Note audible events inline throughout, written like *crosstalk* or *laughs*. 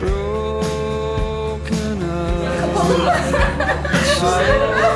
Broken up. *laughs*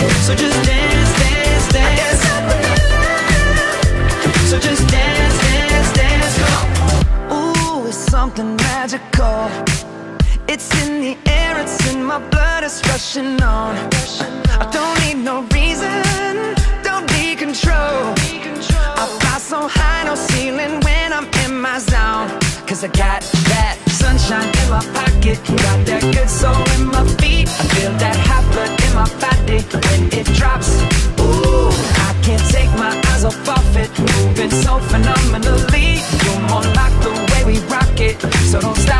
So just dance, dance, dance. So just dance, dance, dance. Ooh, it's something magical. It's in the air, it's in my blood, it's rushing on. I don't need no reason, don't be control. I fly so high, no ceiling when I'm in my zone. I got that sunshine in my pocket, got that good soul in my feet. I feel that high my body when it drops. Ooh, I can't take my eyes off of it. Moving so phenomenally. You're more like the way we rock it. So don't stop.